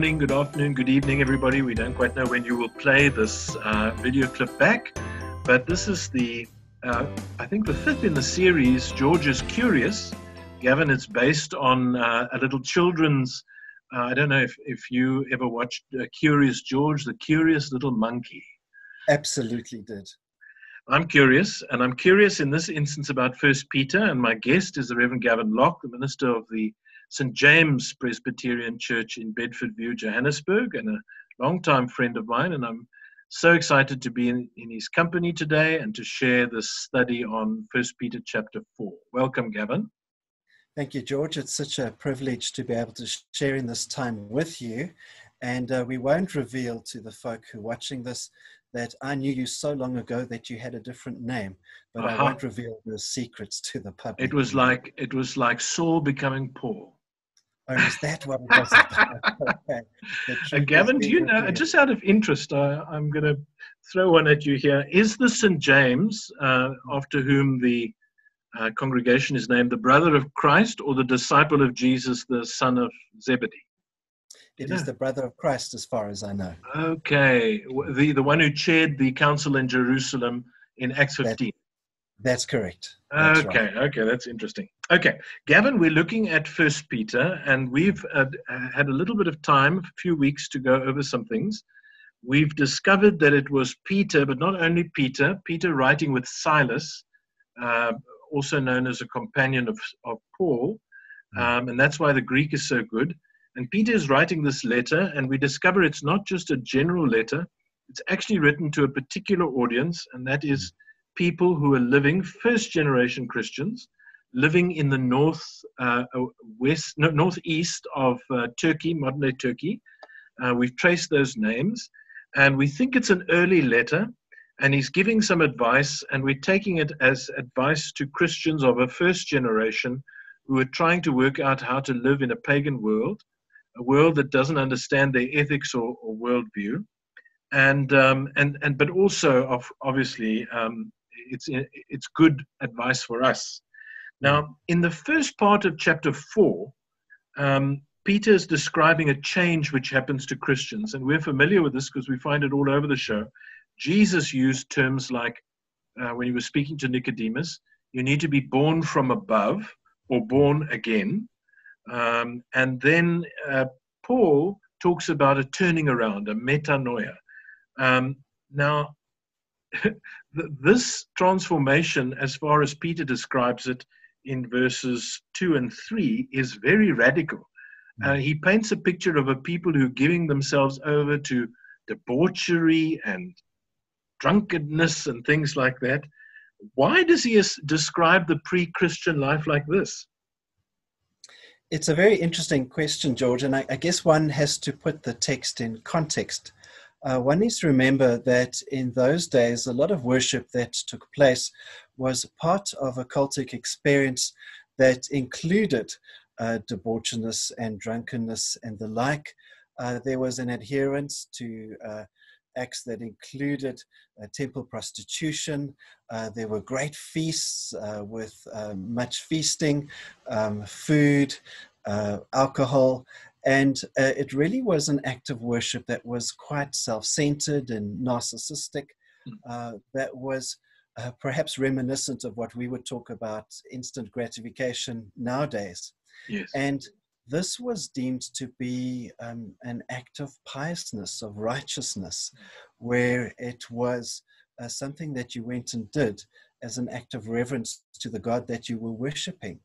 Good morning, good afternoon, good evening, everybody. We don't quite know when you will play this uh, video clip back, but this is the, uh, I think, the fifth in the series, George is Curious. Gavin, it's based on uh, a little children's, uh, I don't know if, if you ever watched uh, Curious George, the Curious Little Monkey. Absolutely did. I'm curious, and I'm curious in this instance about First Peter, and my guest is the Reverend Gavin Lock, the minister of the St. James Presbyterian Church in Bedfordview, Johannesburg, and a longtime friend of mine. And I'm so excited to be in, in his company today and to share this study on First Peter chapter 4. Welcome, Gavin. Thank you, George. It's such a privilege to be able to share in this time with you. And uh, we won't reveal to the folk who are watching this that I knew you so long ago that you had a different name, but uh-huh. I won't reveal the secrets to the public. It was like it was like Saul becoming Paul. Or is that what it was okay. Uh, Gavin, do you know, just out of interest, uh, I'm going to throw one at you here. Is the St. James, uh, after whom the uh, congregation is named, the brother of Christ or the disciple of Jesus, the son of Zebedee? It yeah. is the brother of Christ, as far as I know. Okay. The, the one who chaired the council in Jerusalem in Acts 15. That's correct. That's okay, right. okay, that's interesting. Okay, Gavin, we're looking at First Peter, and we've uh, had a little bit of time, a few weeks, to go over some things. We've discovered that it was Peter, but not only Peter. Peter writing with Silas, uh, also known as a companion of of Paul, hmm. um, and that's why the Greek is so good. And Peter is writing this letter, and we discover it's not just a general letter; it's actually written to a particular audience, and that is people who are living, first generation Christians, living in the north uh, uh, west, no, northeast of uh, Turkey, modern day Turkey. Uh, we've traced those names, and we think it's an early letter. And he's giving some advice, and we're taking it as advice to Christians of a first generation who are trying to work out how to live in a pagan world, a world that doesn't understand their ethics or, or worldview, and um, and and but also of obviously um, it's it's good advice for us. Now, in the first part of chapter four, um, Peter is describing a change which happens to Christians, and we're familiar with this because we find it all over the show. Jesus used terms like uh, when he was speaking to Nicodemus, you need to be born from above or born again. Um, and then uh, Paul talks about a turning around, a metanoia. Um, now, this transformation, as far as Peter describes it in verses 2 and 3, is very radical. Uh, he paints a picture of a people who are giving themselves over to debauchery and drunkenness and things like that. Why does he describe the pre Christian life like this? It's a very interesting question, George, and I, I guess one has to put the text in context uh, one needs to remember that in those days, a lot of worship that took place was part of a cultic experience that included uh, and drunkenness and the like. Uh, there was an adherence to uh, acts that included uh, temple prostitution. Uh, there were great feasts with much feasting, um, food, alcohol, and uh, it really was an act of worship that was quite self centered and narcissistic, hmm. uh, that was uh, perhaps reminiscent of what we would talk about instant gratification nowadays. Yes. And this was deemed to be um, an act of piousness, of righteousness, where it was uh, something that you went and did as an act of reverence to the God that you were worshiping.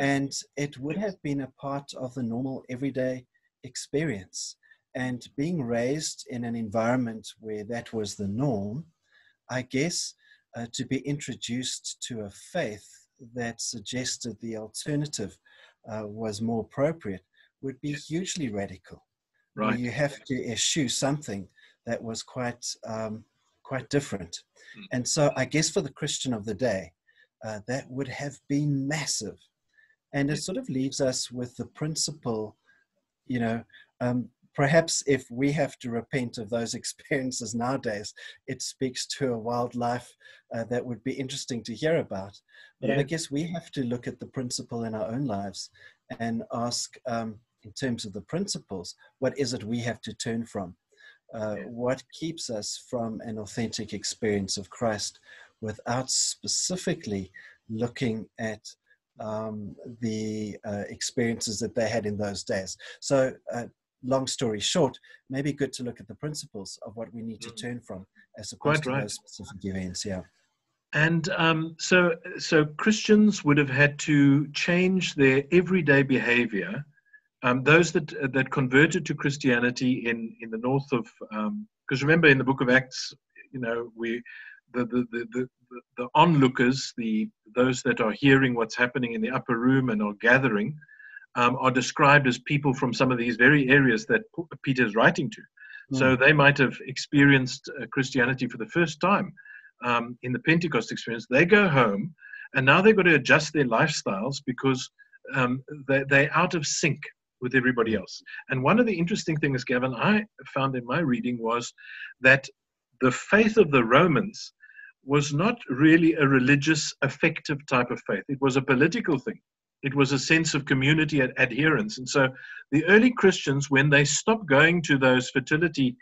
And it would have been a part of the normal everyday experience. And being raised in an environment where that was the norm, I guess uh, to be introduced to a faith that suggested the alternative uh, was more appropriate would be hugely radical. Right. You have to eschew something that was quite um, quite different. Mm. And so I guess for the Christian of the day, uh, that would have been massive and it sort of leaves us with the principle, you know, um, perhaps if we have to repent of those experiences nowadays, it speaks to a wildlife uh, that would be interesting to hear about. But yeah. I guess we have to look at the principle in our own lives and ask, um, in terms of the principles, what is it we have to turn from? Uh, yeah. What keeps us from an authentic experience of Christ without specifically looking at um, the uh, experiences that they had in those days? So, uh, long story short, maybe good to look at the principles of what we need to mm. turn from as opposed Quite to right. those specific events. Yeah. And um, so, so Christians would have had to change their everyday behavior. Um, those that that converted to Christianity in in the north of, because um, remember in the Book of Acts, you know, we the the, the the the onlookers, the those that are hearing what's happening in the upper room and are gathering, um, are described as people from some of these very areas that Peter is writing to. Mm. So they might have experienced uh, Christianity for the first time um, in the Pentecost experience, they go home and now they've got to adjust their lifestyles because um, they, they're out of sync with everybody else. And one of the interesting things, Gavin, I found in my reading was that the faith of the Romans was not really a religious, affective type of faith. It was a political thing. It was a sense of community and adherence. And so the early Christians, when they stopped going to those fertility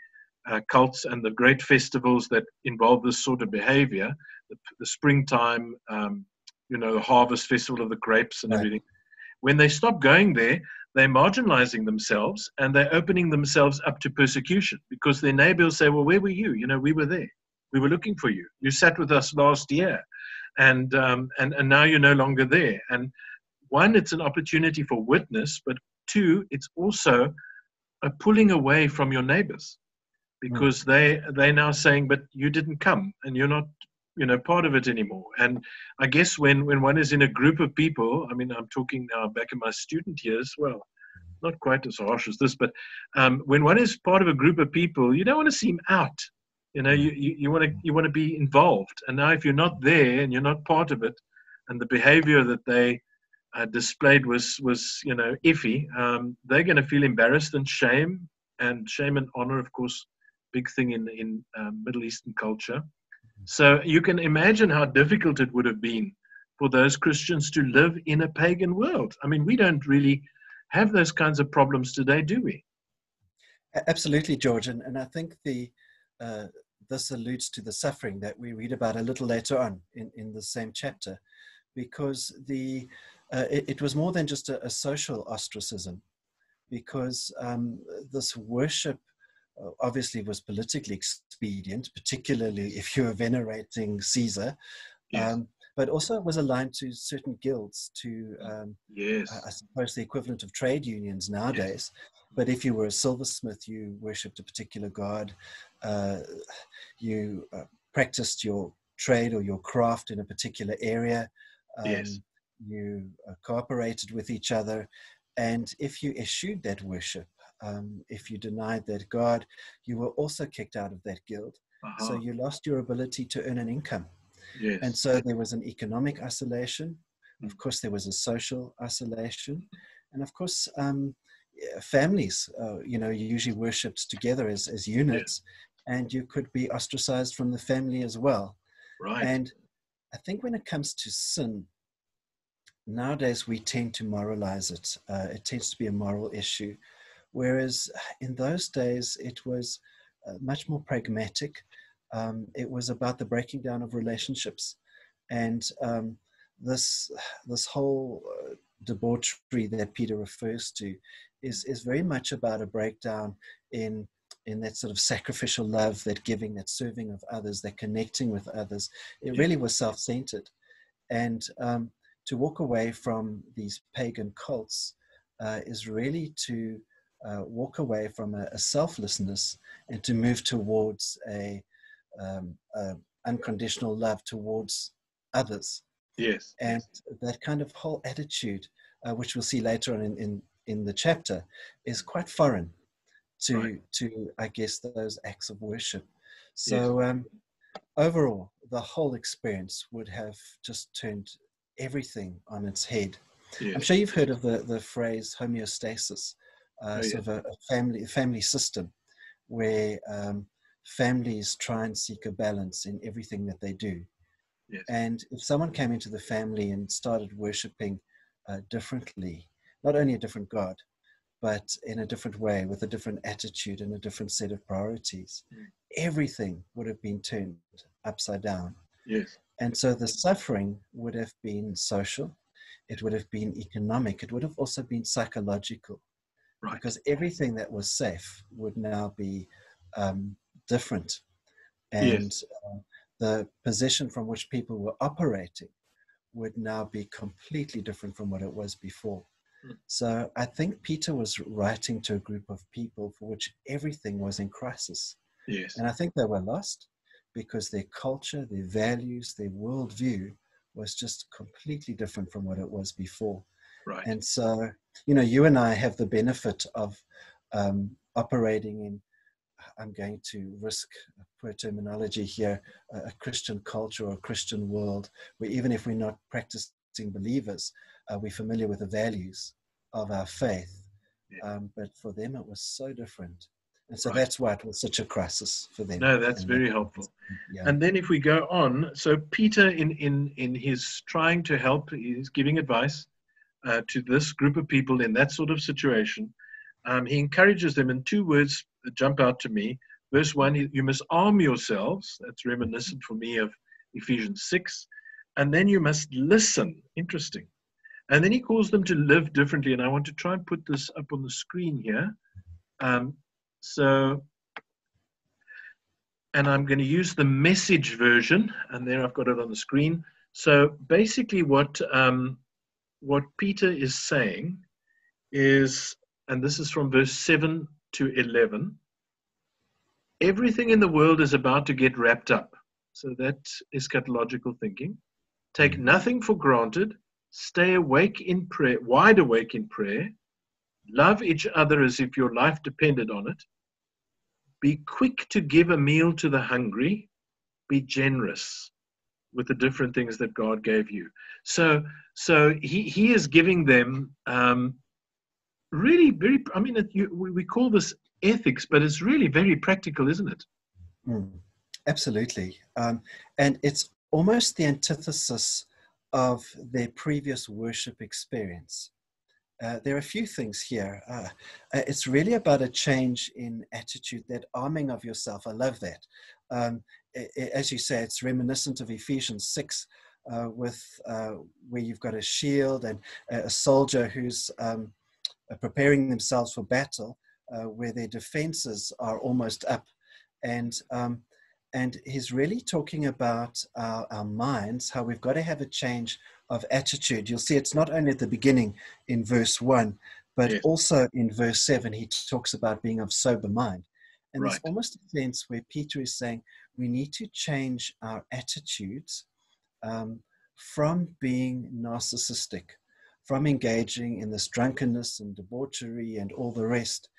uh, cults and the great festivals that involve this sort of behavior, the, the springtime, um, you know, the harvest festival of the grapes and right. everything. When they stop going there, they're marginalizing themselves and they're opening themselves up to persecution because their neighbors say, Well, where were you? You know, we were there. We were looking for you. You sat with us last year. And, um, and, and now you're no longer there. And one, it's an opportunity for witness, but two, it's also a pulling away from your neighbors because they they're now saying, but you didn't come and you're not you know part of it anymore and i guess when when one is in a group of people i mean i'm talking now back in my student years well not quite as harsh as this but um, when one is part of a group of people you don't want to seem out you know you, you, want to you want to be involved and now if you're not there and you're not part of it and the behavior that they uh, displayed was was you know iffy um, they're going to feel embarrassed and shame and shame and honor of course big thing in in um, Middle Eastern culture. So you can imagine how difficult it would have been for those Christians to live in a pagan world. I mean, we don't really have those kinds of problems today, do we? Absolutely, George, and, and I think the uh, this alludes to the suffering that we read about a little later on in, in the same chapter, because the uh, it, it, was more than just a, a social ostracism, because um, this worship uh, obviously was politically expedient, particularly if you were venerating Caesar. Yes. Um, but also was aligned to certain guilds, to um, yes. I suppose the equivalent of trade unions nowadays. Yes. But if you were a silversmith, you worshipped a particular god. Uh, you uh, practiced your trade or your craft in a particular area. Um, yes. You uh, cooperated with each other. And if you eschewed that worship, um, if you denied that God, you were also kicked out of that guild. Uh-huh. So you lost your ability to earn an income. Yes. And so there was an economic isolation. Of course, there was a social isolation. And of course, um, families, uh, you know, usually worshipped together as, as units, yes. and you could be ostracized from the family as well. Right. And I think when it comes to sin, nowadays we tend to moralize it. Uh, it tends to be a moral issue. Whereas in those days, it was uh, much more pragmatic. Um, it was about the breaking down of relationships. And um, this, this whole uh, debauchery that Peter refers to is, is very much about a breakdown in, in that sort of sacrificial love, that giving, that serving of others, that connecting with others. It really was self centered. And um, to walk away from these pagan cults uh, is really to uh, walk away from a, a, selflessness and to move towards a, um, a, unconditional love towards others. Yes. And that kind of whole attitude, uh, which we'll see later on in, in, in the chapter, is quite foreign to right. to I guess those acts of worship. So yes. um, overall, the whole experience would have just turned everything on its head. Yes. I'm sure you've heard of the, the phrase homeostasis, uh, oh, sort of a, a, family a family system where um, families try and seek a balance in everything that they do. Yes. And if someone came into the family and started worshiping uh, differently, not only a different God, but in a different way, with a different attitude and a different set of priorities. Mm. Everything would have been turned upside down. Yes. And so the suffering would have been social, it would have been economic, it would have also been psychological. Right. Because everything that was safe would now be um, different. And Yes. uh, the position from which people were operating would now be completely different from what it was before. Mm. So I think Peter was writing to a group of people for which everything was in crisis. Yes. And I think they were lost because their culture, their values, their worldview was just completely different from what it was before. Right. And so, you know, you and I have the benefit of um, operating in, I'm going to risk a poor terminology here, a, a Christian culture or a Christian world, where even if we're not practicing believers, uh, we're familiar with the values of our faith. Yeah. Um, but for them, it was so different. And so Right. that's why it was such a crisis for them. No, that's And very that- helpful. Yeah. And then if we go on, so Peter, in in in his trying to help, he's giving advice uh, to this group of people in that sort of situation. Um, he encourages them in two words that jump out to me. Verse one: You must arm yourselves. That's reminiscent for me of Ephesians six, and then you must listen. Interesting. And then he calls them to live differently. And I want to try and put this up on the screen here. Um, so and I'm going to use the message version, and there I've got it on the screen. So basically, what um, what Peter is saying is, and this is from verse seven to eleven. Everything in the world is about to get wrapped up. So that is eschatological thinking. Take nothing for granted. Stay awake in prayer, wide awake in prayer. Love each other as if your life depended on it. Be quick to give a meal to the hungry. Be generous with the different things that God gave you. So, so he, he is giving them um, really very. I mean, you, we, call this ethics, but it's really very practical, isn't it? Mm, absolutely. Um, and it's almost the antithesis of their previous worship experience. Uh, there are a few things here. Uh, uh, it's really about a change in attitude, that arming of yourself. I love that. Um, i i as you say, it's reminiscent of Ephesians 6, uh, with uh, where you've got a shield and a soldier who's um, preparing themselves for battle, uh, where their defenses are almost up. And um, and he's really talking about our, our minds, how we've got to have a change of attitude. You'll see it's not only at the beginning in verse 1, but Yes. also in verse 7, he talks about being of sober mind. And Right. there's almost a sense where Peter is saying we need to change our attitudes um, from being narcissistic, from engaging in this drunkenness and debauchery and all the rest.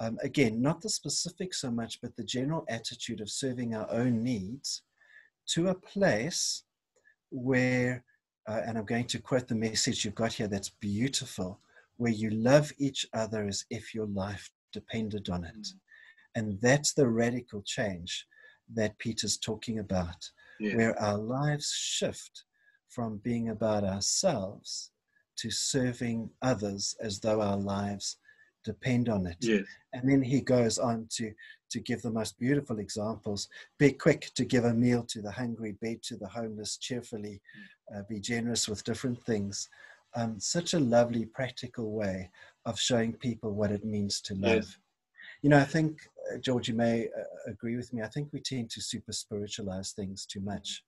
Um, again, not the specifics so much, but the general attitude of serving our own needs to a place where, uh, and I'm going to quote the message you've got here that's beautiful, where you love each other as if your life depended on it. And that's the radical change that Peter's talking about, Yes. where our lives shift from being about ourselves to serving others as though our lives depend on it. Yes. And then he goes on to, to give the most beautiful examples. Be quick to give a meal to the hungry, bed to the homeless cheerfully, uh, be generous with different things. Um, such a lovely, practical way of showing people what it means to love. Yes. You know, I think, uh, George, you may uh, agree with me. I think we tend to super spiritualize things too much.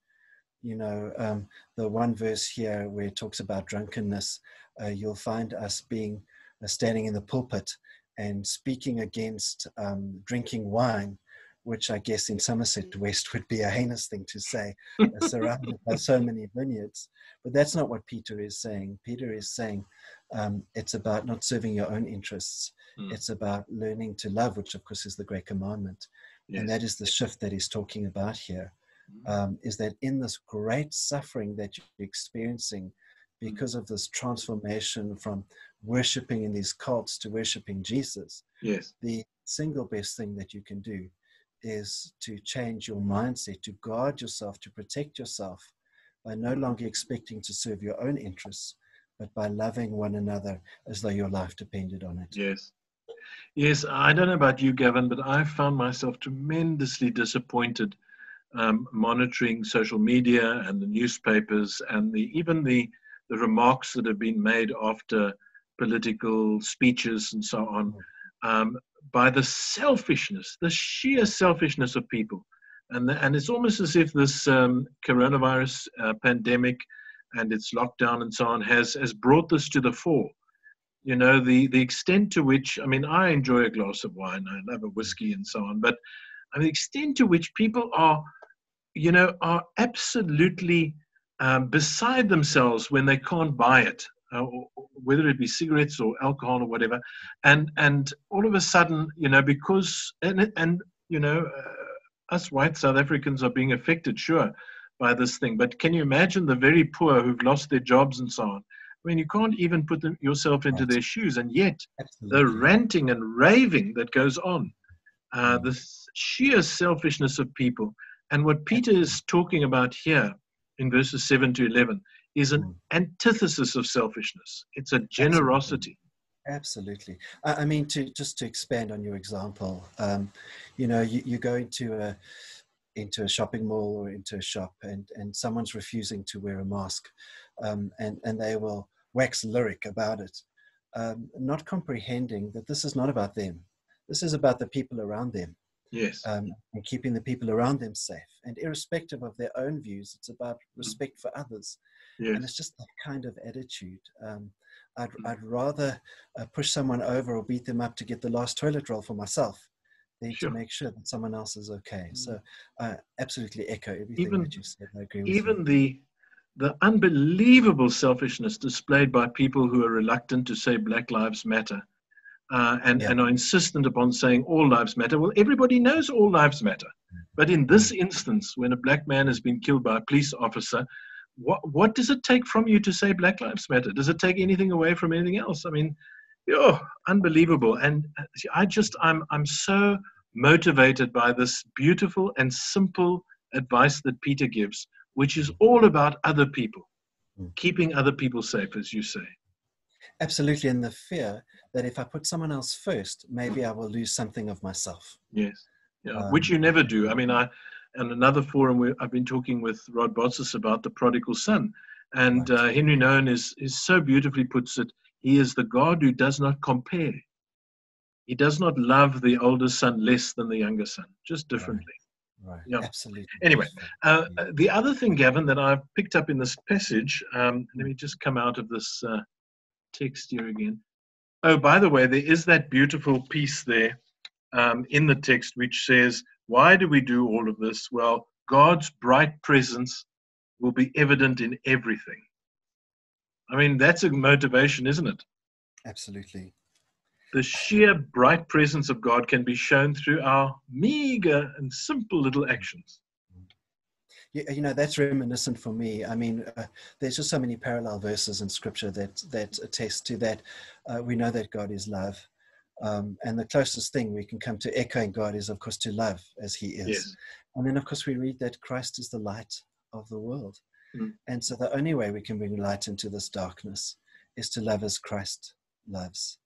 You know, um, the one verse here where it talks about drunkenness, uh, you'll find us being uh, standing in the pulpit and speaking against um, drinking wine, which I guess in Somerset West would be a heinous thing to say, uh, surrounded by so many vineyards. But that's not what Peter is saying. Peter is saying um, it's about not serving your own interests, Mm. it's about learning to love, which of course is the great commandment. Yes. And that is the shift that he's talking about here. Um, is that in this great suffering that you're experiencing because of this transformation from worshiping in these cults to worshiping Jesus, yes. the single best thing that you can do is to change your mindset, to guard yourself, to protect yourself by no longer expecting to serve your own interests, but by loving one another as though your life depended on it. Yes. Yes, I don't know about you, Gavin, but I found myself tremendously disappointed um, monitoring social media and the newspapers and the even the the remarks that have been made after political speeches and so on um, by the selfishness, the sheer selfishness of people. And, the, and it's almost as if this um, coronavirus uh, pandemic and its lockdown and so on has, has brought this to the fore. You know, the, the extent to which, I mean, I enjoy a glass of wine, I love a whiskey and so on, but I mean, the extent to which people are, you know, are absolutely um, beside themselves when they can't buy it, uh, whether it be cigarettes or alcohol or whatever, and and all of a sudden, you know, because and and you know, uh, us white South Africans are being affected, sure, by this thing. But can you imagine the very poor who've lost their jobs and so on? I mean, you can't even put them, yourself into right. their shoes, and yet Absolutely. the ranting and raving that goes on, uh, mm. the sheer selfishness of people, and what Peter is talking about here in verses 7 to 11 is an mm. antithesis of selfishness. It's a generosity. Absolutely. I mean, to just to expand on your example, um, you know, you, you go into a into a shopping mall or into a shop, and and someone's refusing to wear a mask, um, and and they will wax lyric about it, um, not comprehending that this is not about them. This is about the people around them. Yes. Um, and keeping the people around them safe. And irrespective of their own views, it's about respect for others. Yes. And it's just that kind of attitude. Um, I'd, mm. I'd rather uh, push someone over or beat them up to get the last toilet roll for myself than sure. to make sure that someone else is okay. Mm. So I absolutely echo everything even, that you said. I agree with even you. the the unbelievable selfishness displayed by people who are reluctant to say Black Lives Matter uh, and, yeah. and are insistent upon saying all lives matter. Well, everybody knows all lives matter. But in this instance, when a black man has been killed by a police officer, what, what does it take from you to say Black Lives Matter? Does it take anything away from anything else? I mean, oh, unbelievable. And uh, I just, I'm, I'm so motivated by this beautiful and simple advice that Peter gives, which is all about other people, hmm. keeping other people safe, as you say. Absolutely. And the fear that if I put someone else first, maybe I will lose something of myself. Yes, yeah, um, which you never do. I mean, I and another forum where I've been talking with Rod Botsis about the prodigal son, and right. uh, Henri Nouwen is is so beautifully puts it. He is the God who does not compare. He does not love the older son less than the younger son, just differently. Right. right. Yeah. Absolutely. Anyway, uh, the other thing, Gavin, that I've picked up in this passage, um, let me just come out of this uh, text here again. Oh, by the way, there is that beautiful piece there um, in the text which says, Why do we do all of this? Well, God's bright presence will be evident in everything. I mean, that's a motivation, isn't it? Absolutely. The sheer bright presence of God can be shown through our meager and simple little actions you, know that's reminiscent for me i mean uh, there's just so many parallel verses in scripture that that attest to that uh, we know that god is love um, and the closest thing we can come to echoing god is of course to love as he is yes. and then of course we read that christ is the light of the world mm. and so the only way we can bring light into this darkness is to love as christ loves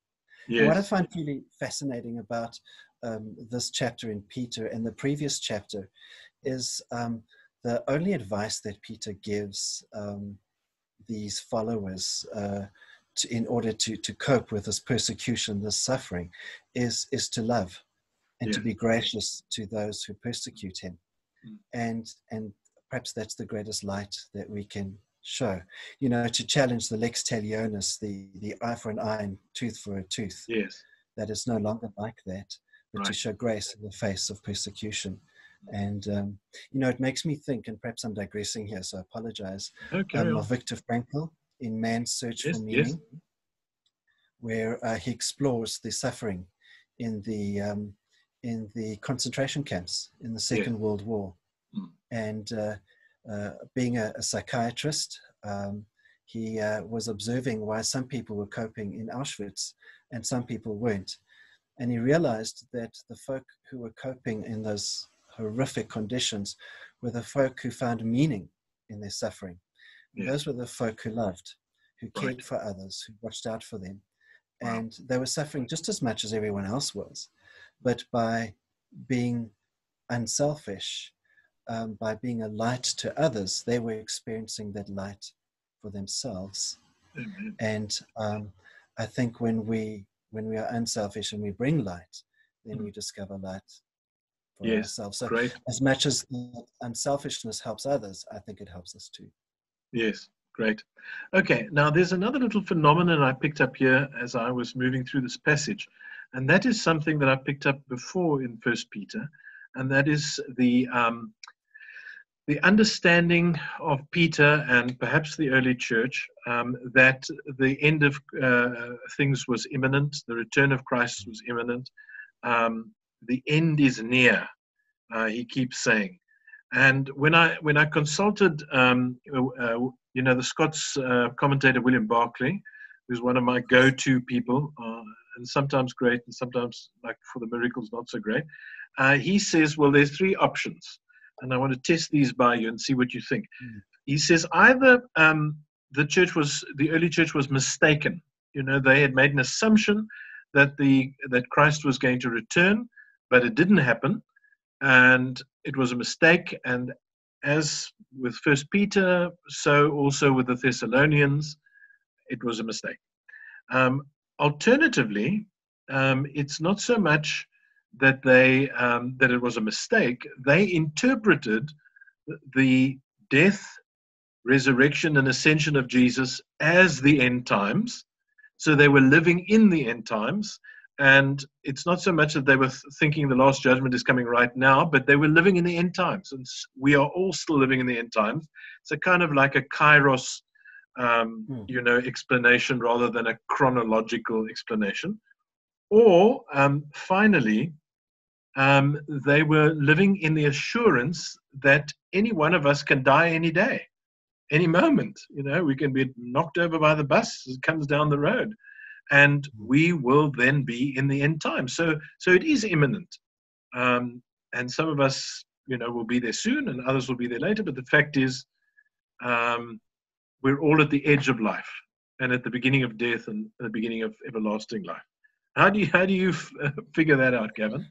yes. what i find really fascinating about um, this chapter in peter and the previous chapter is um, the only advice that Peter gives um, these followers uh, to, in order to, to cope with this persecution, this suffering, is, is to love and yeah. to be gracious to those who persecute him. Mm. And, and perhaps that's the greatest light that we can show. You know, to challenge the lex talionis, the, the eye for an eye and tooth for a tooth. Yes. That is no longer like that, but right. to show grace in the face of persecution. And, um, you know, it makes me think, and perhaps I'm digressing here, so I apologize, okay, um, of Viktor Frankl in Man's Search yes, for Meaning, yes. where uh, he explores the suffering in the, um, in the concentration camps in the Second yeah. World War. Mm. And uh, uh, being a, a psychiatrist, um, he uh, was observing why some people were coping in Auschwitz and some people weren't. And he realized that the folk who were coping in those horrific conditions were the folk who found meaning in their suffering. Yeah. Those were the folk who loved, who cared right. for others, who watched out for them. Wow. And they were suffering just as much as everyone else was. But by being unselfish, um, by being a light to others, they were experiencing that light for themselves. And um, I think when we when we are unselfish and we bring light, then mm. we discover light for yes. So great. as much as unselfishness helps others, I think it helps us too. Yes, great. Okay, now there's another little phenomenon I picked up here as I was moving through this passage, and that is something that I picked up before in First Peter, and that is the um, the understanding of Peter and perhaps the early church um, that the end of uh, things was imminent, the return of Christ was imminent, um, the end is near. Uh, he keeps saying, and when I when I consulted, um, uh, you know, the Scots uh, commentator William Barclay, who's one of my go-to people, uh, and sometimes great, and sometimes like for the miracles not so great. Uh, he says, well, there's three options and I want to test these by you and see what you think. Mm. He says either um, the church was the early church was mistaken. You know, they had made an assumption that the that Christ was going to return, but it didn't happen, and it was a mistake. And as with First Peter, so also with the Thessalonians, it was a mistake. Um, alternatively, um, it's not so much that they um, that it was a mistake. They interpreted the death, resurrection, and ascension of Jesus as the end times. So they were living in the end times. And it's not so much that they were thinking the last judgment is coming right now, but they were living in the end times. And we are all still living in the end times. It's a kind of like a kairos, um, hmm. you know, explanation rather than a chronological explanation. Or um, finally, um, they were living in the assurance that any one of us can die any day, any moment. You know, we can be knocked over by the bus as it comes down the road, and we will then be in the end time. So, so it is imminent, um, and some of us, you know, will be there soon, and others will be there later. But the fact is, um, we're all at the edge of life, and at the beginning of death, and the beginning of everlasting life. How do you how do you f- figure that out, Gavin?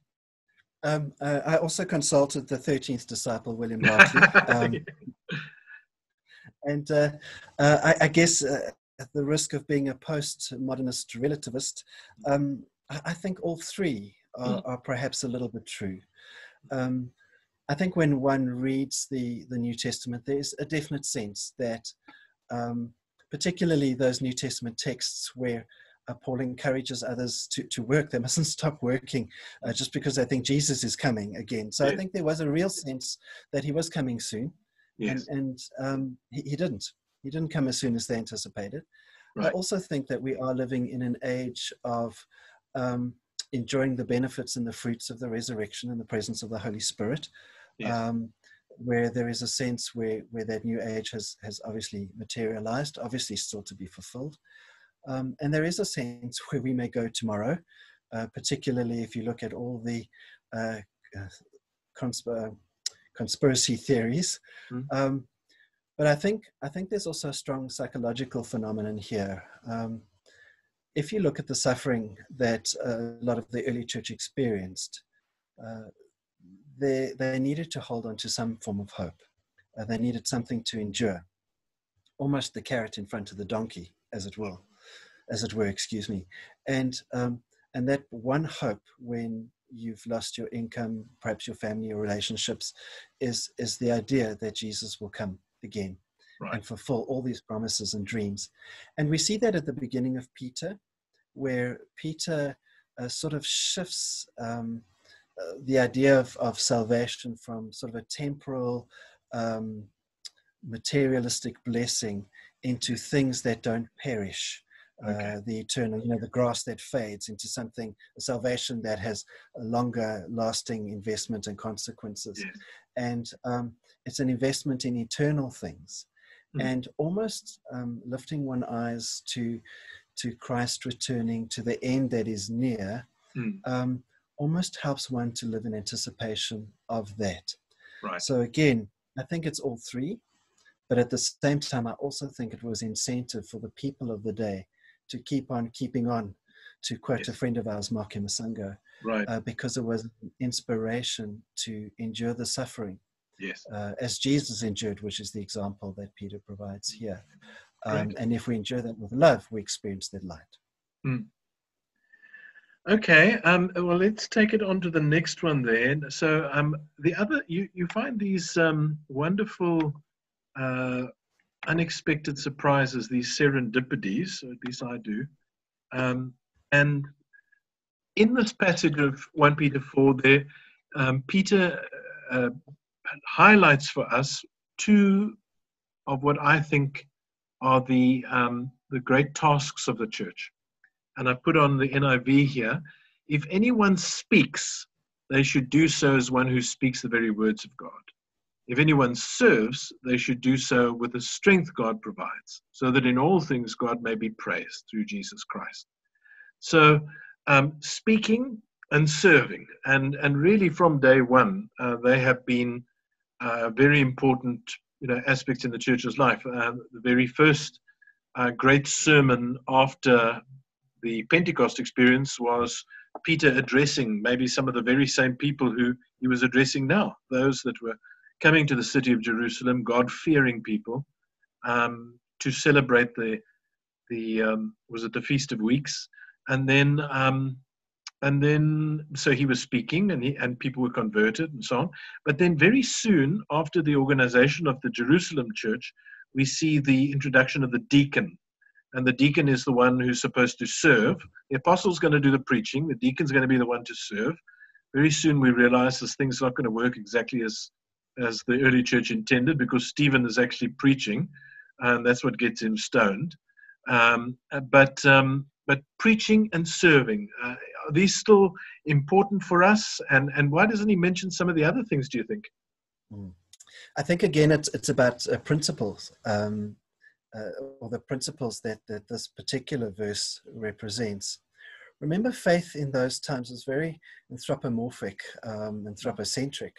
Um, uh, I also consulted the 13th disciple, William Barclay. Um, and uh, uh, I, I, guess uh, at the risk of being a postmodernist relativist, um, I, I, think all three are, mm. are, perhaps a little bit true. Um, I think when one reads the, the New Testament, there's a definite sense that, um, particularly those New Testament texts where uh, Paul encourages others to, to work. They mustn't stop working uh, just because they think Jesus is coming again. So. I think there was a real sense that he was coming soon. Yes. And, and um, he, he, didn't. He didn't come as soon as they anticipated. Right. I also think that we are living in an age of um, enjoying the benefits and the fruits of the resurrection and the presence of the Holy Spirit. Yes. Um, where there is a sense where, where that new age has, has obviously materialized, obviously still to be fulfilled. Um, and there is a sense where we may go tomorrow, uh, particularly if you look at all the uh, uh consp- conspiracy theories. Mm. But I think I think there's also a strong psychological phenomenon here. Um, if you look at the suffering that a lot of the early church experienced, uh, they they needed to hold on to some form of hope. Uh, they needed something to endure, almost the carrot in front of the donkey, as it will as it were, excuse me. And, um, and that one hope when you've lost your income, perhaps your family or relationships, is, is the idea that Jesus will come again right. and fulfill all these promises and dreams. And we see that at the beginning of Peter, where Peter uh, sort of shifts um, uh, the idea of, of salvation from sort of a temporal, um, materialistic blessing into things that don't perish okay. uh, the eternal, you know, the grass that fades into something, a salvation that has a longer lasting investment and consequences. Yes. And um, it's an investment in eternal things. Mm. And almost um, lifting one eyes to to Christ returning to the end that is near, mm. um, almost helps one to live in anticipation of that. Right. So again, I think it's all three, but at the same time, I also think it was incentive for the people of the day to keep on keeping on to quote Yes. a friend of ours, Mark Masango, Right. uh, because it was an inspiration to endure the suffering yes. uh, as Jesus endured, which is the example that Peter provides here. Um, and if we endure that with love, we experience that light. Okay. Um, well, let's take it on to the next one then. So, um, the other, you, you find these um, wonderful, uh, unexpected surprises, these serendipities, at least I do. Um, and in this passage of 1 Peter 4, there, um, Peter uh, highlights for us two of what I think are the, um, the great tasks of the church and I put on the NIV here, if anyone speaks, they should do so as one who speaks the very words of God. If anyone serves, they should do so with the strength God provides, so that in all things God may be praised through Jesus Christ. So, um, speaking and serving, and, and really from day one, uh, they have been uh, very important you know, aspects in the church's life. Um, the very first uh, great sermon after the Pentecost experience was Peter addressing maybe some of the very same people who he was addressing now, those that were coming to the city of Jerusalem, God fearing people, um, to celebrate the, the um, was it the Feast of Weeks? And then, um, and then, so he was speaking and, he, and people were converted and so on. But then, very soon after the organization of the Jerusalem church, we see the introduction of the deacon and the deacon is the one who's supposed to serve. The apostle's going to do the preaching, the deacon's going to be the one to serve. Very soon we realize this thing's not going to work exactly as, as the early church intended because Stephen is actually preaching, and that's what gets him stoned. Um, but, um, but preaching and serving, uh, are these still important for us? And, and why doesn't he mention some of the other things, do you think? I think, again, it's, it's about uh, principles. Um, uh, or the principles that, that this particular verse represents. Remember, faith in those times was very anthropomorphic, um, anthropocentric.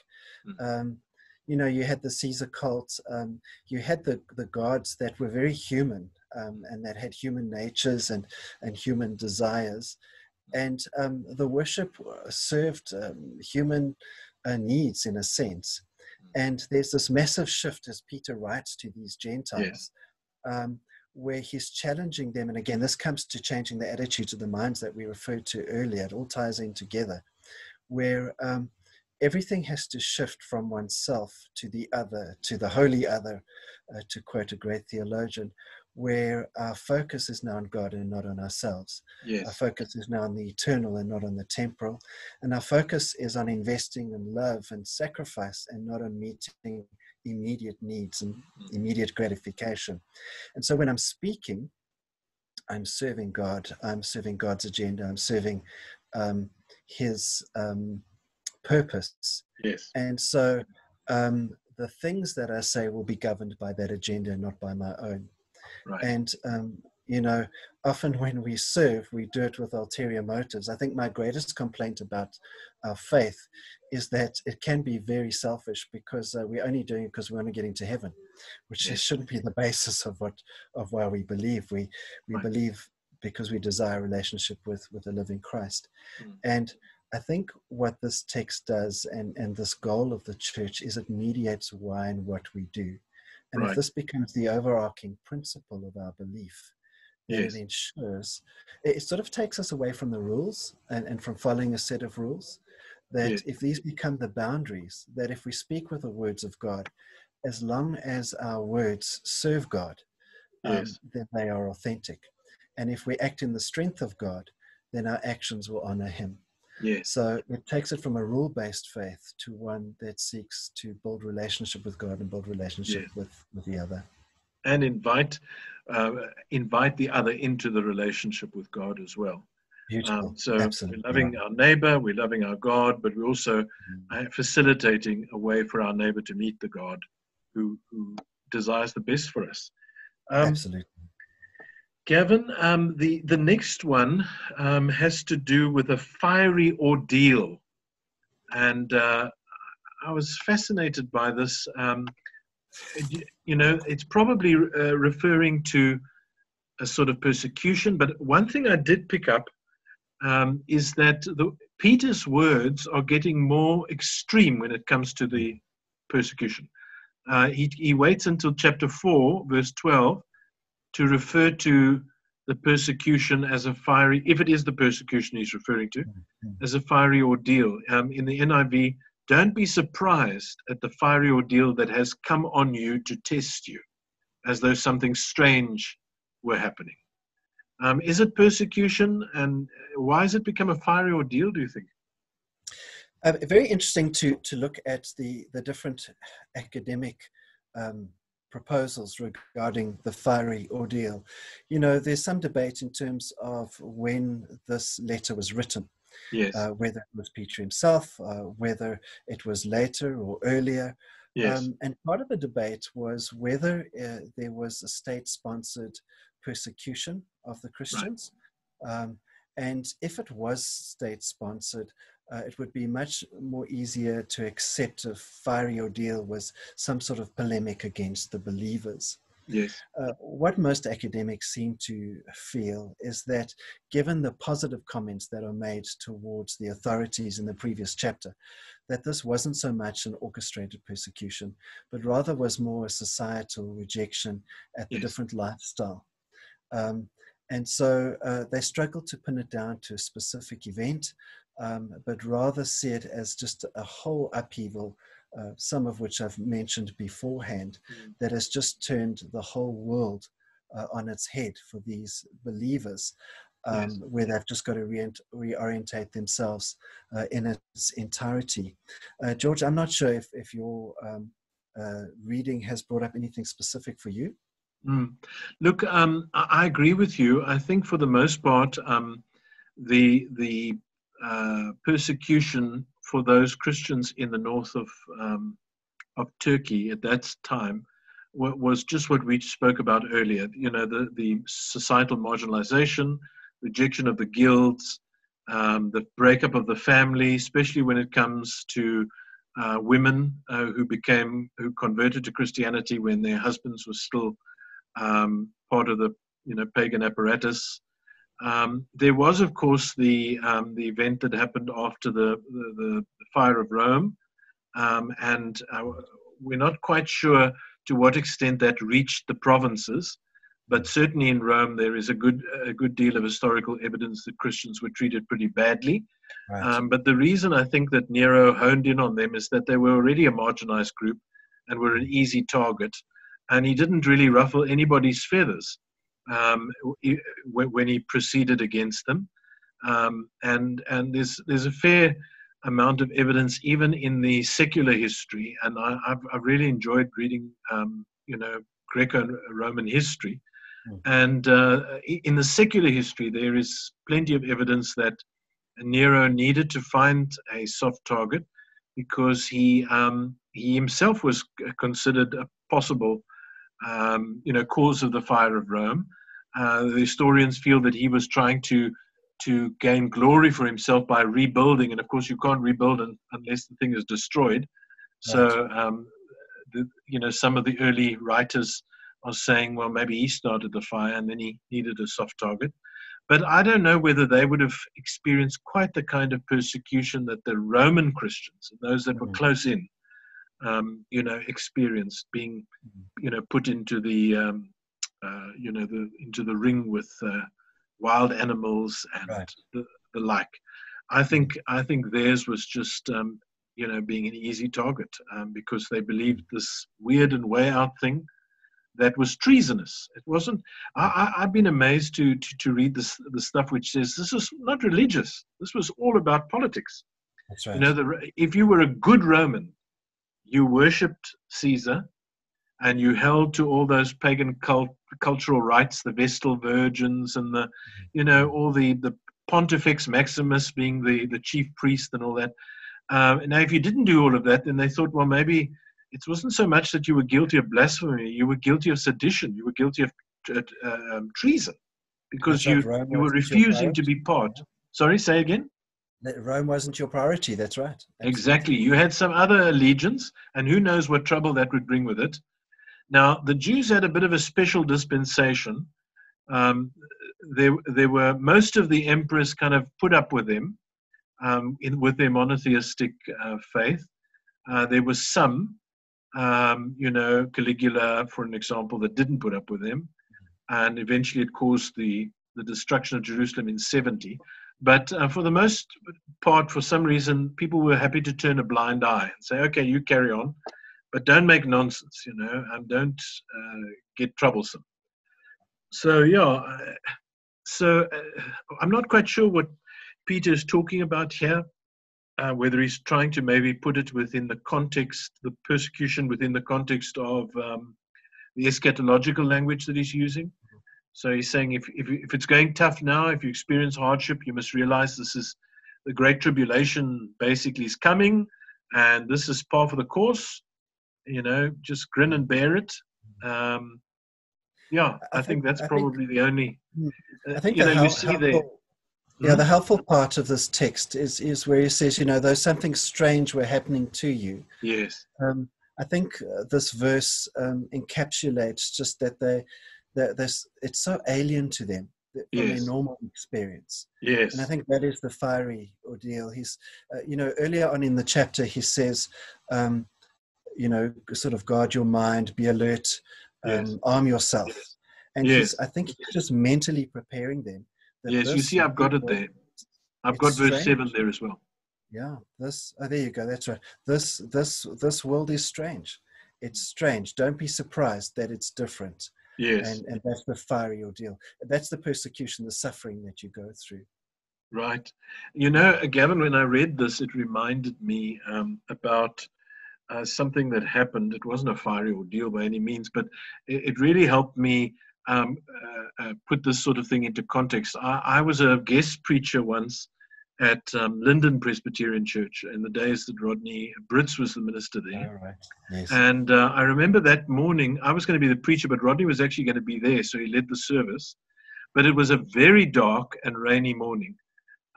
Um, you know, you had the Caesar cult, um, you had the, the gods that were very human um, and that had human natures and, and human desires. And um, the worship served um, human uh, needs in a sense. And there's this massive shift as Peter writes to these Gentiles. Yes um, where he's challenging them. And again, this comes to changing the attitudes of the minds that we referred to earlier. It all ties in together, where um, everything has to shift from oneself to the other, to the holy other, uh, to quote a great theologian, where our focus is now on God and not on ourselves. Yes. Our focus is now on the eternal and not on the temporal. And our focus is on investing in love and sacrifice and not on meeting immediate needs and immediate gratification. And so when I'm speaking, I'm serving God. I'm serving God's agenda. I'm serving um, His um, purpose. Yes. And so um, the things that I say will be governed by that agenda, not by my own. Right. And um, you know, often when we serve, we do it with ulterior motives. I think my greatest complaint about our faith is that it can be very selfish because uh, we're only doing it because we're only getting to heaven, which Yes. shouldn't be the basis of what of why we believe. We we Right. believe because we desire a relationship with with a living Christ, Mm. and I think what this text does and and this goal of the church is it mediates why and what we do, and Right. if this becomes the overarching principle of our belief, Yes. it ensures it, sort of takes us away from the rules and, and from following a set of rules that Yes. if these become the boundaries that if we speak with the words of god as long as our words serve god um, then they are authentic and if we act in the strength of god then our actions will honor him Yes. so it takes it from a rule-based faith to one that seeks to build relationship with god and build relationship Yes. with, with the other and invite uh, invite the other into the relationship with God as well. beautiful Um, so Absolutely. we're loving our neighbor, we're loving our God, but we're also uh, facilitating a way for our neighbor to meet the God who, who desires the best for us. Um, absolutely Gavin, um, the, the next one um, has to do with a fiery ordeal. And uh, I was fascinated by this. Um, you know, it's probably uh, referring to a sort of persecution, but one thing I did pick up um, is that the, Peter's words are getting more extreme when it comes to the persecution. Uh, he, he waits until chapter 4, verse 12, to refer to the persecution as a fiery, if it is the persecution he's referring to, mm-hmm. as a fiery ordeal. Um, in the NIV, don't be surprised at the fiery ordeal that has come on you to test you, as though something strange were happening. Um, is it persecution, and why has it become a fiery ordeal? Do you think? Uh, very interesting to to look at the the different academic um, proposals regarding the fiery ordeal. You know, there's some debate in terms of when this letter was written. Yes. Uh, whether it was Peter himself, uh, whether it was later or earlier. Yes. Um, and part of the debate was whether uh, there was a state sponsored persecution of the Christians. Right. Um, and if it was state sponsored, uh, it would be much more easier to accept a fiery ordeal was some sort of polemic against the believers. Yes. Uh, what most academics seem to feel is that given the positive comments that are made towards the authorities in the previous chapter, that this wasn't so much an orchestrated persecution, but rather was more a societal rejection at the yes. different lifestyle. Um, and so uh, they struggle to pin it down to a specific event, um, but rather see it as just a whole upheaval, uh, some of which I've mentioned beforehand, mm. that has just turned the whole world uh, on its head for these believers. Um, yes. Where they've just got to re- reorientate themselves uh, in its entirety. Uh, George, I'm not sure if, if your um, uh, reading has brought up anything specific for you. Mm. Look, um, I, agree with you. I think for the most part, um, the the uh, persecution for those Christians in the north of um, of Turkey at that time was just what we spoke about earlier. You know, the the societal marginalization, rejection of the guilds, um, the breakup of the family, especially when it comes to uh, women uh, who became who converted to Christianity when their husbands were still um, part of the you know pagan apparatus. Um, there was, of course, the um, the event that happened after the the, the fire of Rome, um, and uh, we're not quite sure to what extent that reached the provinces. But certainly in Rome, there is a good a good deal of historical evidence that Christians were treated pretty badly. Right. Um, but the reason I think that Nero honed in on them is that they were already a marginalized group and were an easy target and he didn't really ruffle anybody's feathers um, when he proceeded against them. Um, and and there's there's a fair amount of evidence even in the secular history, and I, have I've really enjoyed reading um, you know Greco-Roman history. Mm. And uh, in the secular history, there is plenty of evidence that Nero needed to find a soft target because he um, he himself was considered a possible um, you know, cause of the fire of Rome. Uh, the historians feel that he was trying to to gain glory for himself by rebuilding, and of course, you can't rebuild unless the thing is destroyed. So, um, the, you know, some of the early writers are saying, well, maybe he started the fire and then he needed a soft target. But I don't know whether they would have experienced quite the kind of persecution that the Roman Christians, and those that were mm. close in, um, you know, experienced being, mm-hmm. you know, put into the, um, uh, you know, the into the ring with uh, wild animals and right. the, the like. I think I think theirs was just, um, you know, being an easy target um, because they believed this weird and way out thing that was treasonous. It wasn't. I, have been amazed to, to to read this the stuff which says this is not religious. This was all about politics. That's right. You know, the, if you were a good Roman, you worshipped Caesar and you held to all those pagan cult, cultural rites, the Vestal Virgins and the, you know, all the, the Pontifex Maximus being the, the chief priest and all that. Um, now, if you didn't do all of that, then they thought, well, maybe it wasn't so much that you were guilty of blasphemy, you were guilty of sedition, you were guilty of uh, um, treason because you, you were refusing to be part. Sorry, say again? Rome wasn't your priority. That's right. Absolutely. Exactly. You had some other allegiance, and who knows what trouble that would bring with it. Now, the Jews had a bit of a special dispensation. Um, there, there were most of the emperors kind of put up with them um, in, with their monotheistic uh, faith. Uh, there was some, um, you know, Caligula, for an example, that didn't put up with them, and eventually it caused the the destruction of Jerusalem in 70. But uh, for the most part, for some reason, people were happy to turn a blind eye and say, "Okay, you carry on, but don't make nonsense, you know, and don't uh, get troublesome." So yeah, uh, so uh, I'm not quite sure what Peter is talking about here. Uh, whether he's trying to maybe put it within the context, the persecution within the context of um, the eschatological language that he's using. So he's saying if, if, if it's going tough now, if you experience hardship, you must realize this is the great tribulation basically is coming, and this is par for the course. You know, just grin and bear it. Um, yeah, I, I think, think, that's I probably think, the only. Hmm, uh, I think you know, you see helpful, there. Yeah, hmm? the helpful part of this text is is where he says, you know, there's something strange were happening to you. Yes. Um, I think uh, this verse um, encapsulates just that they, that this it's so alien to them from yes. their normal experience. Yes. And I think that is the fiery ordeal. He's, uh, you know, earlier on in the chapter, he says, um, you know, sort of guard your mind, be alert, um, yes. arm yourself. Yes. And yes. I think he's just mentally preparing them. Yes, you see, I've got it there. I've got verse strange. seven there as well. Yeah, this. Oh, there you go. That's right. This, this, this world is strange. It's strange. Don't be surprised that it's different. Yes. And, and that's the fiery ordeal. That's the persecution, the suffering that you go through. Right. You know, Gavin, when I read this, it reminded me um, about uh, something that happened. It wasn't a fiery ordeal by any means, but it, it really helped me um, uh, uh, put this sort of thing into context. I, I was a guest preacher once at um, Linden Presbyterian Church in the days that Rodney Brits was the minister there. right. yes. And uh, I remember that morning, I was going to be the preacher, but Rodney was actually going to be there, so he led the service. But it was a very dark and rainy morning.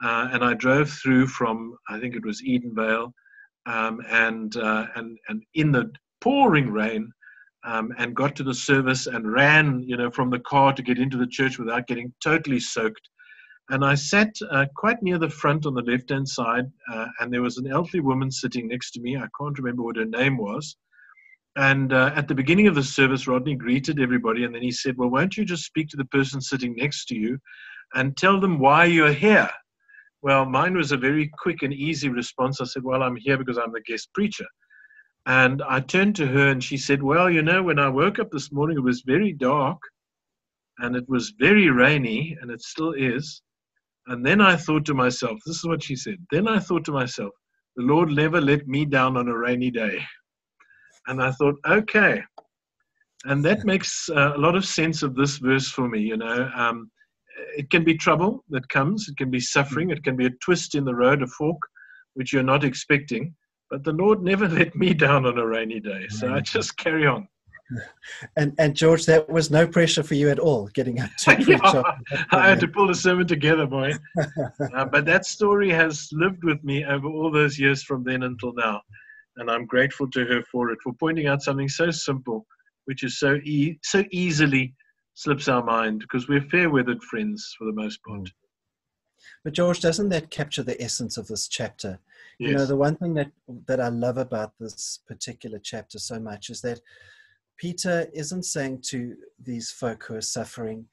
Uh, and I drove through from, I think it was Edenvale, um, and, uh, and, and in the pouring rain, um, and got to the service and ran, you know, from the car to get into the church without getting totally soaked and I sat uh, quite near the front on the left hand side, uh, and there was an elderly woman sitting next to me. I can't remember what her name was. And uh, at the beginning of the service, Rodney greeted everybody, and then he said, Well, won't you just speak to the person sitting next to you and tell them why you're here? Well, mine was a very quick and easy response. I said, Well, I'm here because I'm the guest preacher. And I turned to her and she said, Well, you know, when I woke up this morning, it was very dark and it was very rainy, and it still is. And then I thought to myself, this is what she said. Then I thought to myself, the Lord never let me down on a rainy day. And I thought, okay. And that makes uh, a lot of sense of this verse for me. You know, um, it can be trouble that comes, it can be suffering, it can be a twist in the road, a fork, which you're not expecting. But the Lord never let me down on a rainy day. So I just carry on and and George, that was no pressure for you at all getting up to preach. yeah, I had to pull the sermon together, boy. uh, but that story has lived with me over all those years from then until now, and I'm grateful to her for it for pointing out something so simple, which is so e- so easily slips our mind because we're fair-weathered friends for the most part. Mm. But George, doesn't that capture the essence of this chapter? Yes. You know, the one thing that that I love about this particular chapter so much is that Peter isn't saying to these folk who are suffering,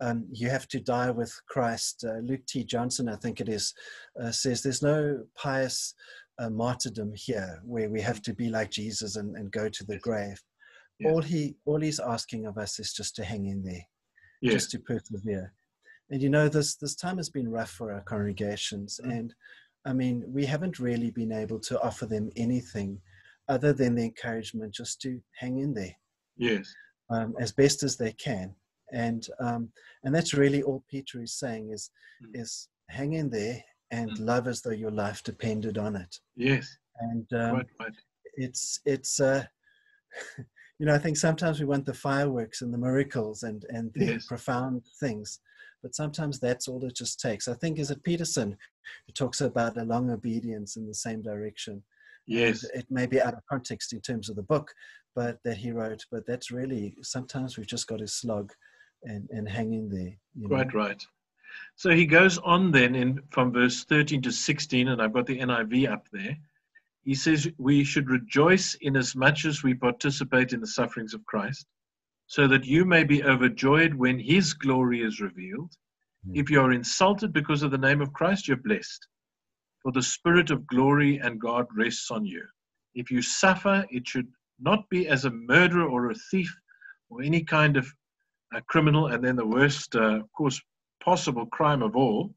um, you have to die with Christ. Uh, Luke T. Johnson, I think it is, uh, says there's no pious uh, martyrdom here where we have to be like Jesus and, and go to the grave. All he all he's asking of us is just to hang in there, just to persevere. And you know this this time has been rough for our congregations, mm-hmm. and I mean we haven't really been able to offer them anything other than the encouragement just to hang in there Yes. Um, as best as they can, and um, and that's really all Peter is saying is mm. is hang in there and mm. love as though your life depended on it. Yes. And um, right, right. it's it's uh, you know I think sometimes we want the fireworks and the miracles and and the yes. profound things, but sometimes that's all it just takes. I think is it Peterson who talks about a long obedience in the same direction. Yes. And it may be out of context in terms of the book, but that he wrote. But that's really sometimes we've just got to slog and, and hang in there. You know? Quite right. So he goes on then in from verse 13 to 16, and I've got the NIV up there. He says, We should rejoice in as much as we participate in the sufferings of Christ, so that you may be overjoyed when his glory is revealed. Mm. If you are insulted because of the name of Christ, you're blessed, for the Spirit of glory and God rests on you. If you suffer, it should not be as a murderer or a thief or any kind of a criminal, and then the worst, uh, of course, possible crime of all,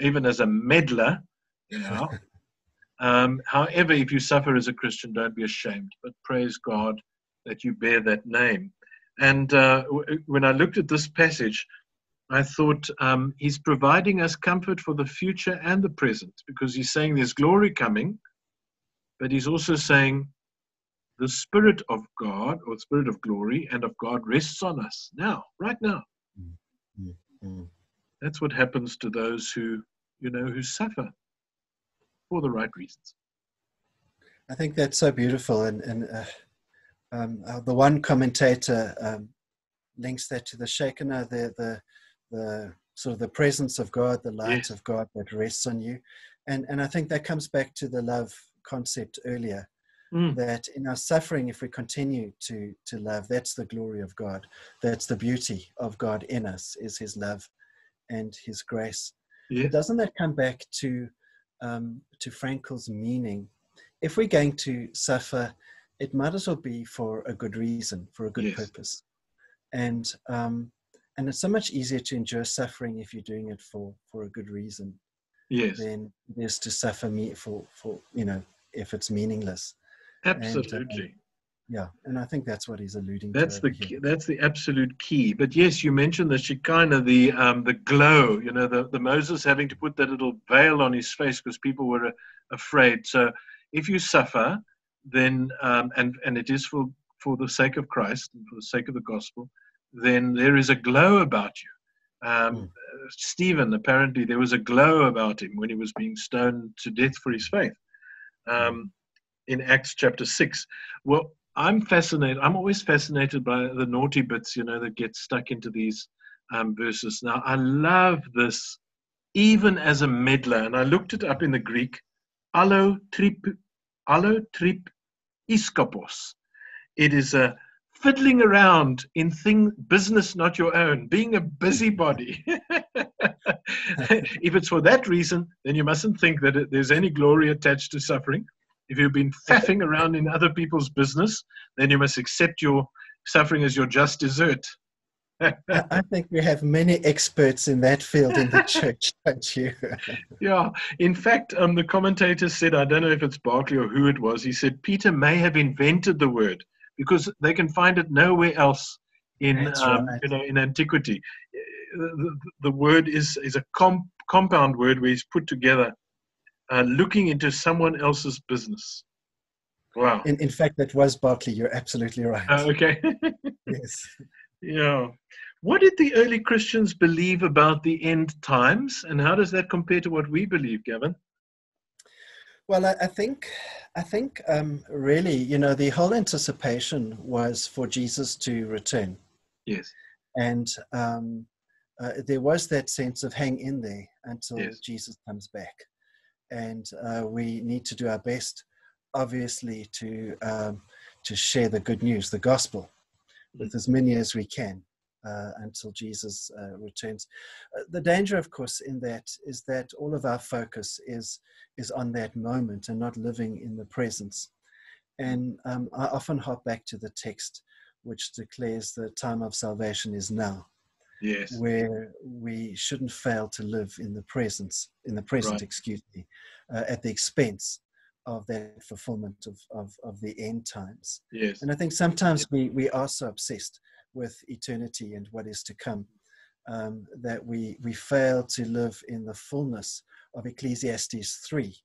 even as a meddler. You know. um, however, if you suffer as a Christian, don't be ashamed, but praise God that you bear that name. And uh, w- when I looked at this passage, I thought um, he's providing us comfort for the future and the present because he's saying there's glory coming, but he's also saying the Spirit of God or Spirit of glory and of God rests on us now, right now. Mm-hmm. That's what happens to those who, you know, who suffer for the right reasons. I think that's so beautiful. And, and uh, um, uh, the one commentator um, links that to the Shekinah, the, the, the sort of the presence of God, the light of God that rests on you. And, and I think that comes back to the love concept earlier mm. that in our suffering, if we continue to, to love, that's the glory of God. That's the beauty of God in us, is his love and his grace. Yeah. Doesn't that come back to, um, to Frankl's meaning? If we're going to suffer, it might as well be for a good reason, for a good yes. purpose. And, um, and it's so much easier to endure suffering if you're doing it for, for a good reason yes. than it is to suffer me for, for, you know, if it's meaningless. Absolutely. And, uh, yeah, and I think that's what he's alluding that's to. That's the key, that's the absolute key. But yes, you mentioned the Shekinah, the um, the glow. You know, the, the Moses having to put that little veil on his face because people were uh, afraid. So if you suffer, then um, and and it is for for the sake of Christ and for the sake of the gospel, then there is a glow about you. Um, mm. Stephen, apparently, there was a glow about him when he was being stoned to death for his faith. Um, in Acts chapter 6. Well, I'm fascinated. I'm always fascinated by the naughty bits, you know, that get stuck into these um, verses. Now, I love this even as a meddler, and I looked it up in the Greek, allo trip, allo trip iskopos. It is a fiddling around in thing business not your own being a busybody if it's for that reason then you mustn't think that there's any glory attached to suffering if you've been faffing around in other people's business, then you must accept your suffering as your just desert. I think we have many experts in that field in the church, don't you? yeah. In fact, um, the commentator said, I don't know if it's Barclay or who it was, he said Peter may have invented the word because they can find it nowhere else in um, right. you know in antiquity. The, the, the, word is is a comp, compound word where he's put together uh, looking into someone else's business. Wow. In, in fact, that was Barclay. You're absolutely right. Uh, okay. yes. Yeah. What did the early Christians believe about the end times, and how does that compare to what we believe, Gavin? Well, I, I think, I think, um, really, you know, the whole anticipation was for Jesus to return. Yes. And um, uh, there was that sense of hang in there until yes. Jesus comes back and uh, we need to do our best, obviously, to um, to share the good news, the gospel, with as many as we can uh, until Jesus uh, returns. Uh, the danger, of course, in that is that all of our focus is is on that moment and not living in the presence. And um, I often hop back to the text, which declares the time of salvation is now yes. where we shouldn't fail to live in the presence, in the present, right. excuse me, uh, at the expense of that fulfillment of, of, of the end times. Yes. And I think sometimes we, we are so obsessed with eternity and what is to come um, that we, we fail to live in the fullness of Ecclesiastes 3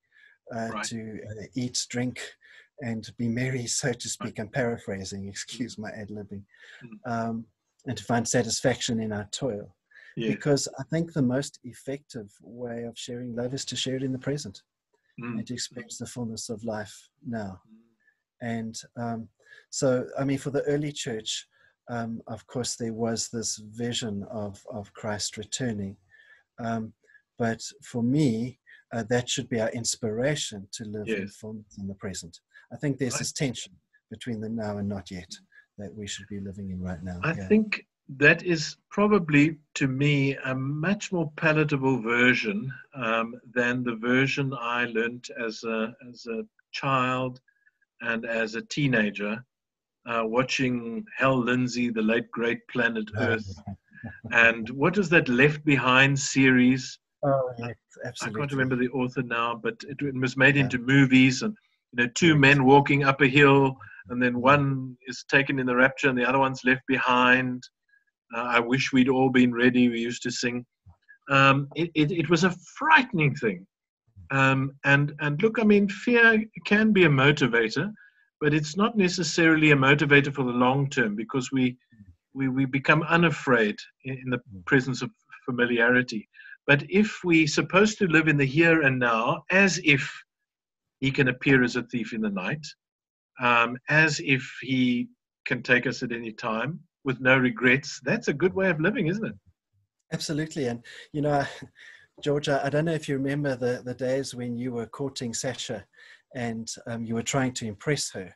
uh, right. to uh, eat, drink, and be merry, so to speak. I'm paraphrasing, excuse my ad libbing. Mm. Um, and to find satisfaction in our toil. Yeah. Because I think the most effective way of sharing love is to share it in the present mm. and to experience the fullness of life now. And um, so, I mean, for the early church, um, of course, there was this vision of, of Christ returning. Um, but for me, uh, that should be our inspiration to live yes. in fullness in the present. I think there's this tension between the now and not yet that we should be living in right now. I yeah. think that is probably to me a much more palatable version um, than the version I learnt as a, as a child and as a teenager, uh, watching Hal Lindsey, the late great Planet Earth. and what is that Left Behind series? Oh, yes, absolutely. I can't remember the author now, but it, it was made into movies and you know two men walking up a hill and then one is taken in the rapture and the other one's left behind. Uh, i wish we'd all been ready. We used to sing. Um, it, it, it, was a frightening thing. Um, and and look i mean fear can be a motivator but it's not necessarily a motivator for the long term because we we, we become unafraid in, in the presence of familiarity. But if we're supposed to live in the here and now as if he can appear as a thief in the night, um, as if he can take us at any time with no regrets. That's a good way of living, isn't it? Absolutely. And, you know, Georgia, I don't know if you remember the, the days when you were courting Sasha and um, you were trying to impress her.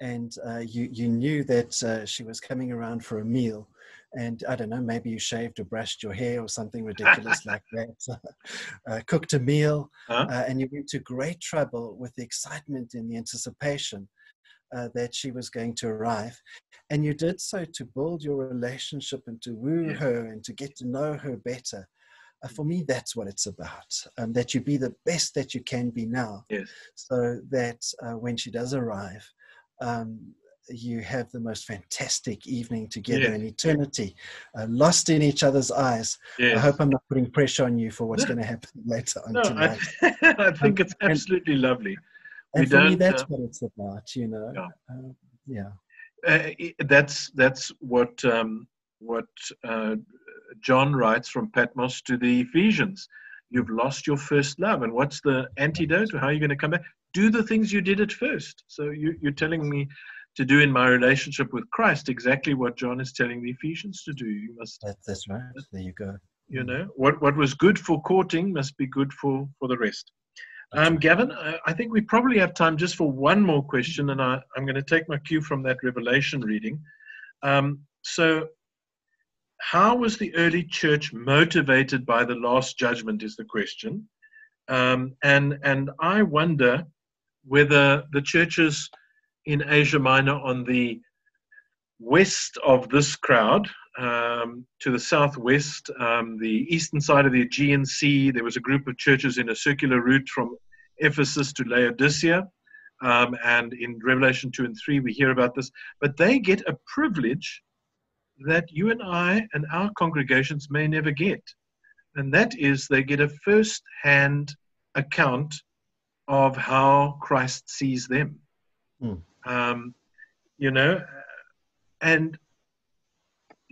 And uh, you, you knew that uh, she was coming around for a meal and I don't know, maybe you shaved or brushed your hair or something ridiculous like that, uh, cooked a meal, huh? uh, and you went to great trouble with the excitement and the anticipation uh, that she was going to arrive. And you did so to build your relationship and to woo her and to get to know her better. Uh, for me, that's what it's about. Um, that you be the best that you can be now, yes. so that uh, when she does arrive, um, you have the most fantastic evening together yeah. in eternity, uh, lost in each other's eyes. Yes. I hope I'm not putting pressure on you for what's going to happen later on no, tonight. I, I think um, it's absolutely and, lovely. And we for me, that's uh, what it's about, you know. Yeah. Uh, yeah. Uh, that's that's what um, what uh, John writes from Patmos to the Ephesians. You've lost your first love, and what's the antidote? How are you going to come back? Do the things you did at first. So you, you're telling me to do in my relationship with Christ exactly what John is telling the Ephesians to do. You must. That, that's right. There you go. You know what what was good for courting must be good for for the rest. Um, Gavin, I think we probably have time just for one more question, and I, am going to take my cue from that Revelation reading. Um, so, how was the early church motivated by the last judgment? Is the question, um, and and I wonder whether the churches in Asia Minor on the west of this crowd, um, to the southwest, um, the eastern side of the Aegean Sea. There was a group of churches in a circular route from Ephesus to Laodicea. Um, and in Revelation 2 and 3, we hear about this. But they get a privilege that you and I and our congregations may never get. And that is they get a first hand account of how Christ sees them. Mm um, you know, and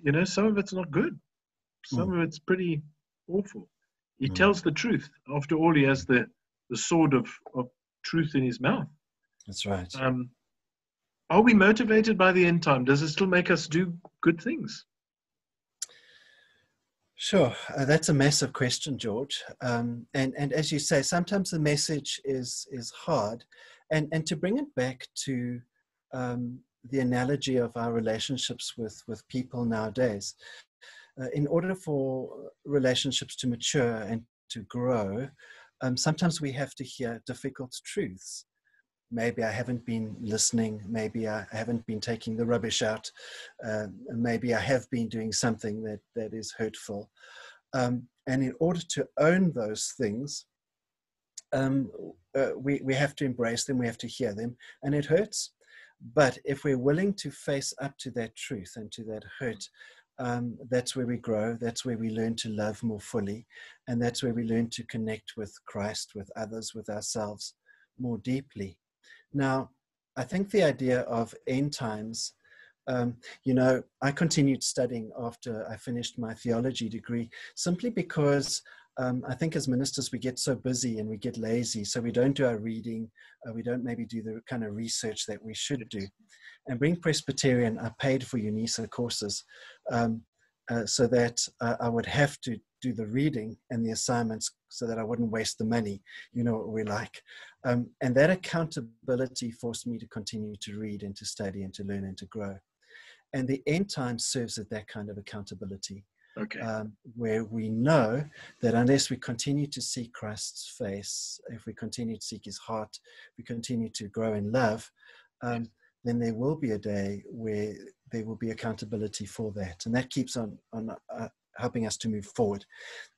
you know some of it's not good, some mm. of it's pretty awful. He mm. tells the truth. After all, he has the the sword of of truth in his mouth. That's right. Um, are we motivated by the end time? Does it still make us do good things? Sure, uh, that's a massive question, George. Um, and and as you say, sometimes the message is is hard, and and to bring it back to um, the analogy of our relationships with with people nowadays. Uh, in order for relationships to mature and to grow um, sometimes we have to hear difficult truths. Maybe i haven't been listening maybe i haven't been taking the rubbish out uh, maybe i have been doing something that that is hurtful. Um, and in order to own those things um, uh, we, we have to embrace them, we have to hear them, and it hurts. But if we're willing to face up to that truth and to that hurt, um, that's where we grow. That's where we learn to love more fully. And that's where we learn to connect with Christ, with others, with ourselves more deeply. Now, I think the idea of end times, um, you know, I continued studying after I finished my theology degree simply because um, I think as ministers we get so busy and we get lazy, so we don't do our reading, uh, we don't maybe do the kind of research that we should do. And being Presbyterian, I paid for UNISA courses um, uh, so that uh, I would have to do the reading and the assignments so that I wouldn't waste the money. You know what we like. Um, and that accountability forced me to continue to read and to study and to learn and to grow. And the end time serves as that kind of accountability. Okay. Um, where we know that unless we continue to seek Christ's face, if we continue to seek his heart, we continue to grow in love, um, then there will be a day where there will be accountability for that. And that keeps on, on uh, helping us to move forward.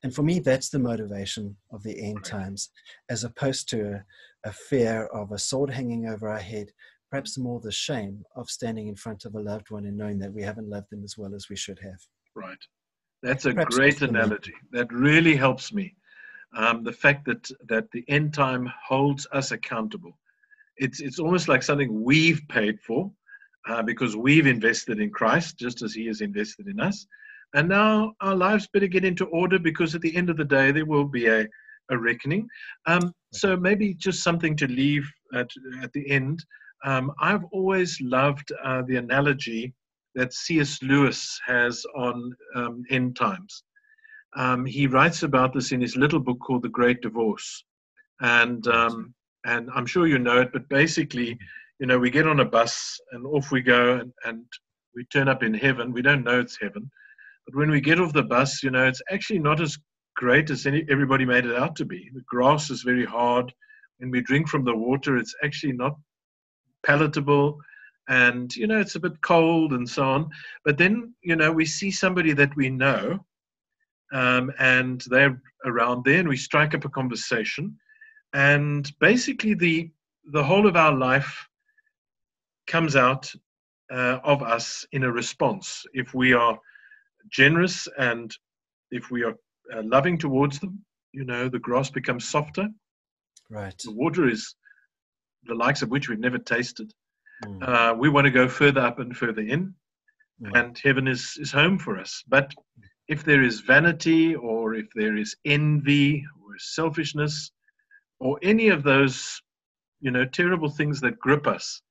And for me, that's the motivation of the end times, as opposed to a, a fear of a sword hanging over our head, perhaps more the shame of standing in front of a loved one and knowing that we haven't loved them as well as we should have. Right. That's a perhaps great analogy. That really helps me. Um, the fact that, that the end time holds us accountable. It's, it's almost like something we've paid for uh, because we've invested in Christ just as He has invested in us. And now our lives better get into order because at the end of the day, there will be a, a reckoning. Um, so maybe just something to leave at, at the end. Um, I've always loved uh, the analogy that C.S. Lewis has on um, end times. Um, he writes about this in his little book called The Great Divorce. And, um, and I'm sure you know it, but basically, you know, we get on a bus and off we go and, and we turn up in heaven. We don't know it's heaven. But when we get off the bus, you know, it's actually not as great as any, everybody made it out to be. The grass is very hard. When we drink from the water, it's actually not palatable. And, you know, it's a bit cold and so on. But then, you know, we see somebody that we know um, and they're around there and we strike up a conversation. And basically, the, the whole of our life comes out uh, of us in a response. If we are generous and if we are uh, loving towards them, you know, the grass becomes softer. Right. The water is the likes of which we've never tasted. Mm. Uh, we want to go further up and further in, mm. and heaven is, is home for us. But if there is vanity or if there is envy or selfishness or any of those, you know, terrible things that grip us,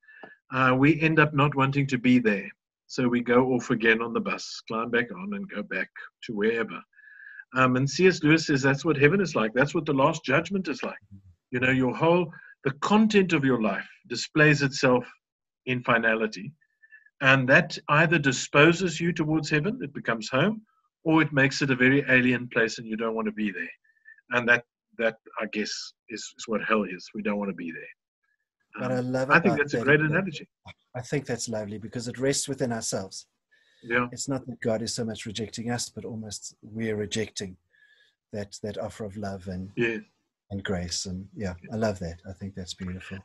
uh, we end up not wanting to be there. So we go off again on the bus, climb back on, and go back to wherever. Um, and C.S. Lewis says that's what heaven is like. That's what the last judgment is like. You know, your whole, the content of your life displays itself in finality. And that either disposes you towards heaven, it becomes home, or it makes it a very alien place and you don't want to be there. And that, that I guess, is, is what hell is. We don't want to be there. But I um, love. I think that's a great analogy. I think that's lovely because it rests within ourselves. Yeah. It's not that God is so much rejecting us, but almost we're rejecting that that offer of love and yeah. and grace. And yeah, I love that. I think that's beautiful.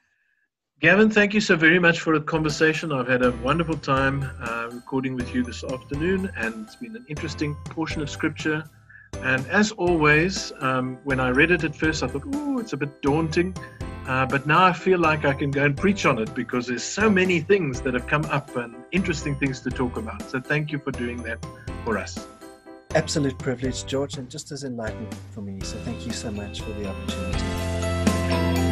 Gavin, thank you so very much for the conversation. I've had a wonderful time uh, recording with you this afternoon, and it's been an interesting portion of scripture. And as always, um, when I read it at first, I thought, oh, it's a bit daunting. Uh, but now I feel like I can go and preach on it because there's so many things that have come up and interesting things to talk about. So thank you for doing that for us. Absolute privilege, George, and just as enlightening for me. So thank you so much for the opportunity.